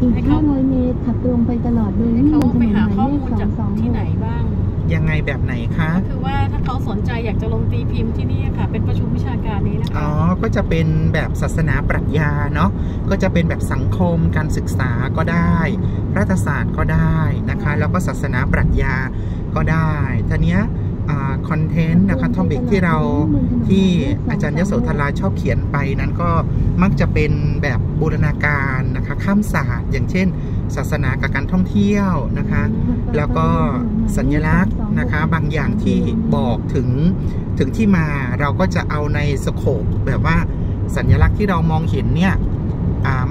อีกให้เขา500 เมตรขับตรงไปตลอดโดยให้วิ่งเขาบนถไปนนหหามายข้อเลมูขลจากที่ไหน226บ้าง ยังไงแบบไหนคะก็คือว่าถ้าเขาสนใจอยากจะลงตีพิมพ์ที่นี่ค่ะ เป็นประชุมวิชาการนี้นะคะ อ๋อ ก็จะเป็นแบบศาสนาปรัชญาเนาะ ก็จะเป็นแบบสังคมการศึกษาก็ได้ รัฐศาสตร์ก็ได้นะคะ แล้วก็ศาสนาปรัชญาก็ได้ทีเนี้ย คอนเทนต์นะคะทอปิกที่เราที่อาจารย์ยโสธราชอบเขียนไปนั้นก็มักจะเป็นแบบบูรณาการนะคะข้ามศาสตร์ อย่างเช่น ศาสนากับการท่องเที่ยวนะคะ แล้วก็สัญลักษณ์นะคะบางอย่างที่บอกถึงถึงที่มาเราก็จะเอาในสโคปแบบว่าสัญลักษณ์ที่เรามองเห็นเนี่ย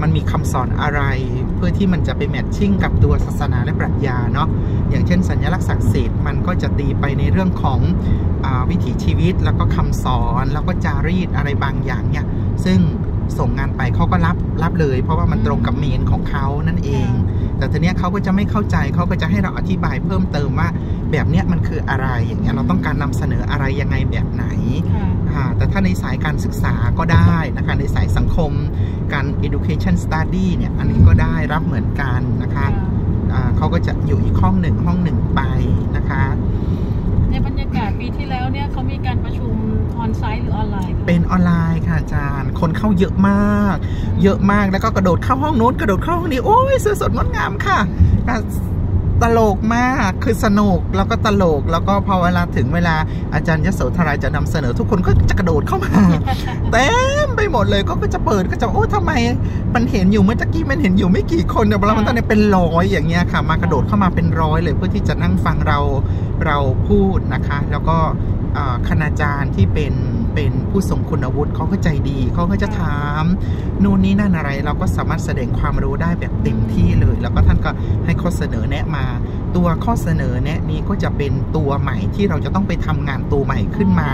มันมีคำสอนอะไร เพื่อที่มันจะไปแมทชิ่งกับตัวศาสนาและปรัชญาเนาะอย่างเช่น สัญลักษณ์ศักดิ์สิทธิ์มันก็จะตีไปในเรื่องของอาวิถีชีวิต แล้วก็คำสอนแล้วก็จารีตอะไรบางอย่างเนี่ยซึ่งส่งงานไปเขาก็รับรับเลย เพราะว่ามันตรงกับเมนของเขานั่นเอง แต่ทีเนี้ยเขาก็จะไม่เข้าใจเขาก็จะให้เราอธิบายเพิ่มเติมว่า แบบเนี้ยมันคืออะไรอย่างเงี้ยเราต้องการนำเสนออะไรยังไงแบบไหนค่ะอ่าแต่ถ้าในสายการศึกษาก็ได้นะคะในสายสังคมการ education study เนี่ยอันนี้ก็ได้รับเหมือนกันนะคะอ่าเขาก็จะอยู่อีกห้องหนึ่งห้องหนึ่งไปนะคะในบรรยากาศปีที่แล้วเนี่ยเขามีการประชุมออนไซต์หรือออนไลน์คะเป็นออนไลน์ค่ะอาจารย์ คนเข้าเยอะมาก เยอะมากแล้วก็กระโดดเข้าห้องโน้นกระโดดเข้าห้องนี้ โอ้ยสวยสดงดงามค่ะอะ ตลกมากคือสนุกแล้วก็ตลก แล้วก็พอเวลาถึงเวลาอาจารย์ยโสธราจะนำเสนอ ทุกคนก็จะกระโดดเข้ามาเต็มไปหมดเลยก็ก็จะเปิดก็จะโอ้ทำไมมันเห็นอยู่เมื่อตะกี้มันเห็นอยู่ไม่กี่คนแต่เรามันตอนนี้เป็นร้อยอย่างเงี้ยค่ะ มากระโดดเข้ามาเป็นร้อยเลยเพื่อที่จะนั่งฟังเราเราพูดนะคะ แล้วก็อ่า คณาจารย์ที่เป็นเป็นผู้ทรงคุณวุฒิเขาก็ใจดีเขาก็จะถามนู่นนี่นั่นอะไร เราก็สามารถแสดงความรู้ได้แบบเต็มที่เลย แล้วก็ท่านก็ให้ข้อเสนอแนะมา ตัวข้อเสนอแนะนี้ก็จะเป็นตัวใหม่ที่เราจะต้องไปทำงานตัวใหม่ขึ้นมา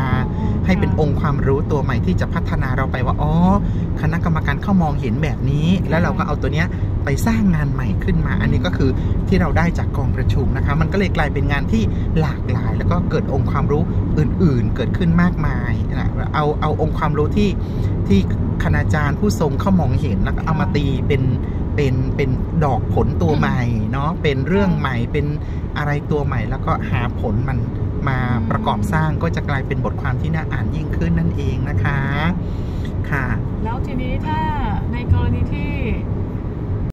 ให้เป็นองค์ความรู้ตัวใหม่ที่จะพัฒนาเราไปว่าอ๋อคณะกรรมการเข้ามองเห็นแบบนี้ แล้วเราก็เอาตัวเนี้ย ไปสร้างงานใหม่ขึ้นมา อันนี้ก็คือที่เราได้จากกองประชุมนะคะ มันก็เลยกลายเป็นงานที่หลากหลาย แล้วก็เกิดองค์ความรู้อื่นๆ เกิดขึ้นมากมายนะเอาเอาองค์ความรู้ที่ที่คณาจารย์ผู้ทรงเข้ามองเห็นแล้วก็เอามาตีเป็นเป็นเป็นดอกผลตัวใหม่เนาะเป็นเรื่องใหม่เป็นอะไรตัวใหม่ แล้วก็หาผลมันมาประกอบสร้างก็จะกลายเป็นบทความที่น่าอ่านยิ่งขึ้นนั่นเองนะคะค่ะ แล้วทีนี้ถ้า